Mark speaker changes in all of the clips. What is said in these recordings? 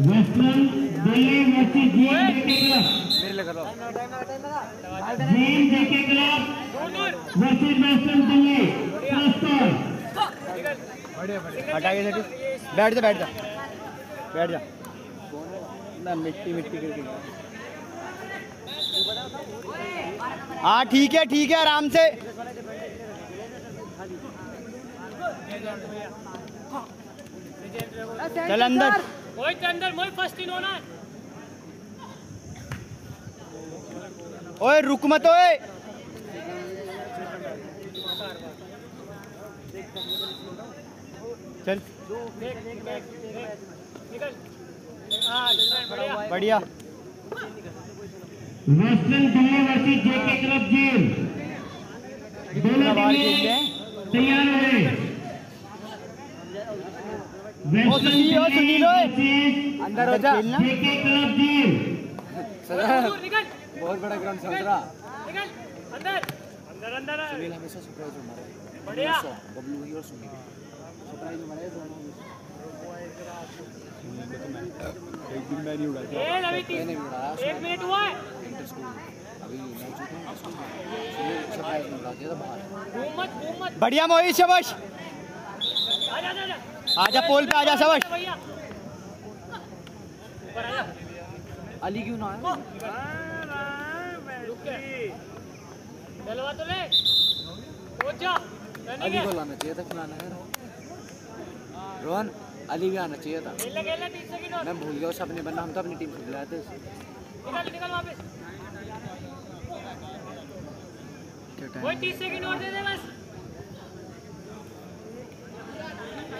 Speaker 1: Western Delhi versus GM JK club GM JK club versus western Delhi
Speaker 2: बैठ जा बैठ जा। बैठ जा। ना मिट्टी मिट्टी गिर हाँ ठीक है ठीक है आराम से। चल अंदर।
Speaker 3: मोहित अंदर मोहित फ़र्स्ट इन होना
Speaker 2: ओए रुक मत ओए। चल।
Speaker 3: हाँ बढ़िया।
Speaker 1: Western Delhi versus JK club GM दोनों टीमें तैयार हो गए।
Speaker 2: ओ सुनील, ओ सुनील, अंदर हो जा बहुत बड़ा ग्राउंड
Speaker 3: अंदर अंदर अंदर
Speaker 2: हमेशा सरप्राइज़ हमारा
Speaker 3: बढ़िया
Speaker 2: बबलू और सुनील सरप्राइज़ हमारा एक दिन मैं नहीं उड़ा
Speaker 3: ए अभी तीस एक मिनट हुआ है
Speaker 2: है बढ़िया मोहित शबाश
Speaker 3: आजा आजा आजा
Speaker 2: पोल पे, आजा
Speaker 3: आजा
Speaker 2: अली क्यों ना
Speaker 3: चलवा तो ले
Speaker 2: अली को लाना चाहिए था, खिलाना है। रोहन, अली भी आना चाहिए था। मैं भूल गया, उस अपने बंदा, हम तो अपनी टीम से बुलाए थे
Speaker 3: निकल निकल वापस
Speaker 2: क्या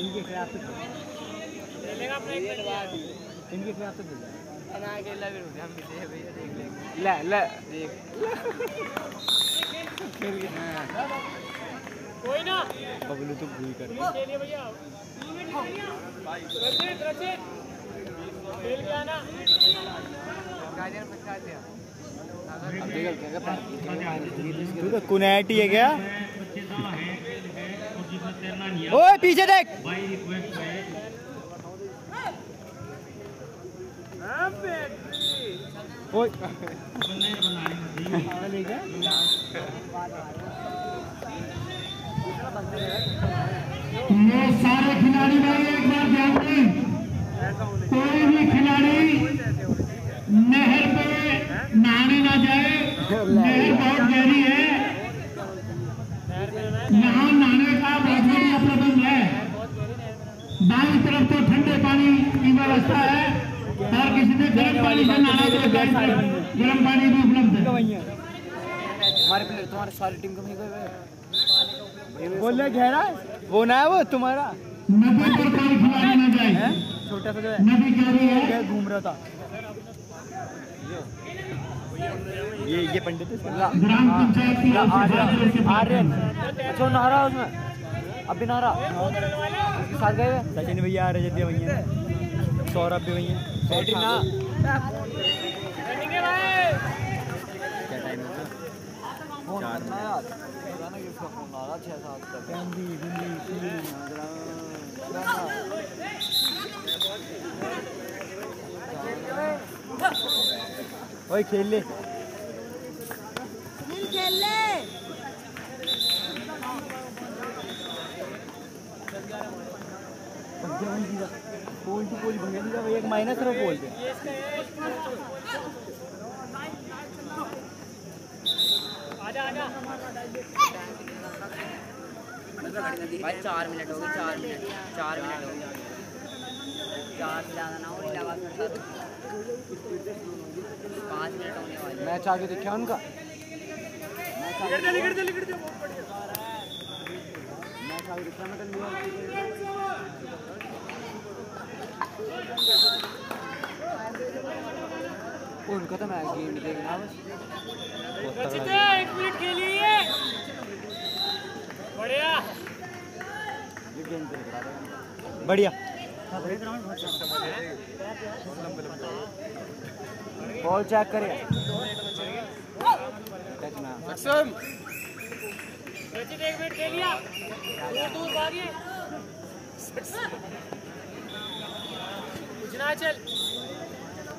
Speaker 2: इनके खिलाफ तो इनके खिलाफ तो
Speaker 3: ना
Speaker 2: ले ले
Speaker 3: कोई ना
Speaker 2: बबलू तो भूल कर
Speaker 3: खेलिए भैया रचित रचित खेल के आना
Speaker 2: तू तो कुनैटी है क्या? ओए, पीछे देख।
Speaker 1: ये सारे खिलाड़ी भाई एक बार ध्यान दें। कोई भी खिलाड़ी नहर पे नहाने ना जाए नहर बहुत गहरी है। यहाँ नहाने का बहुत बढ़िया प्रबंध है। दाई तरफ़ तो ठंडे पानी की व्यवस्था है और किसी ने गर्म पानी से नहाना तो गर्म पानी भी उपलब्ध है।
Speaker 2: हमारे प्लेयर तुम्हारे सारी टीम को बोल रहे गहरा वो ना है वो तुम्हारा?
Speaker 1: नदी पर कोई खिलाड़ी न जाए।
Speaker 2: छोटा सा जो है।
Speaker 1: नदी गहरी है।
Speaker 2: घूम रहा था। ये ये पंडित है इसका?
Speaker 1: ग्राम पंचायत की ओर से जाकर इसके बाद
Speaker 2: आर्यन। अच्छा उसमें? अब भी नहा साथ गए सचिन भैया आ रहे जल्दी भैया सौरभ भी भैया ना।
Speaker 3: है?
Speaker 2: क्या टाइम है छः सात तक हिंदी हिंदी ओए खेल ले। पोल टू पोल भैया एक माइनस रहो पोल पे
Speaker 3: आजा आजा
Speaker 4: भाई चार मिनट हो गए चार मिनट चार मिनट हो गए। चार से ज़्यादा ना हो लगातार पाँच मिनट होने वाले
Speaker 2: मैच आगे देखा उनका।
Speaker 3: बढ़िया
Speaker 2: मैच आगे उनका तो मैं गेम देखना बस।
Speaker 3: एक मिनट खेलिए। बढ़िया।
Speaker 2: ये गेम पे करा देगा बढ़िया। बॉल चेक करिए। टच में
Speaker 3: रचित एक मिनट दूर दूर भागिए कुछ ना चल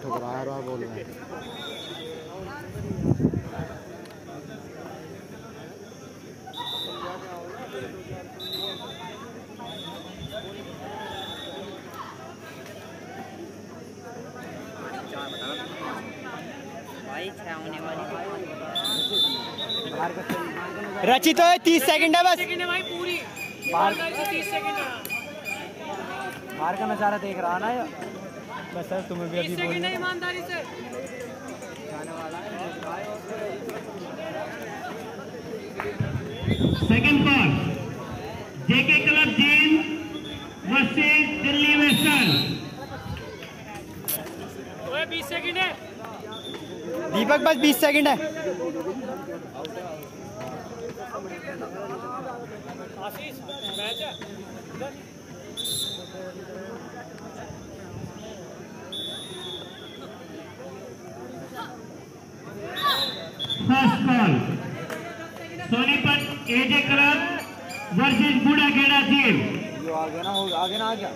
Speaker 2: ठुकरा रहा बोल रहा है
Speaker 4: चार बता भाई छः होने वाली
Speaker 2: नजारा-
Speaker 5: रचित हो तीस सेकंड है बस।
Speaker 3: सेकंड है भाई पूरी।
Speaker 2: बाहर।
Speaker 3: है।
Speaker 2: का नज़ारा देख रहा ना
Speaker 5: बस सर तुम्हें भी अभी
Speaker 3: सेकंड है ईमानदारी से।
Speaker 1: सेकंड कॉल जेके क्लब जीन वर्सेस दिल्ली वेस्टर्न
Speaker 3: ओए बीस सेकंड है।
Speaker 5: दीपक बस बीस सेकंड है।
Speaker 3: आशीष मैच है इधर।
Speaker 1: First call Sonipat AJ club versus Budha Khera team
Speaker 2: जो आ गया ना हो आगे ना आ गया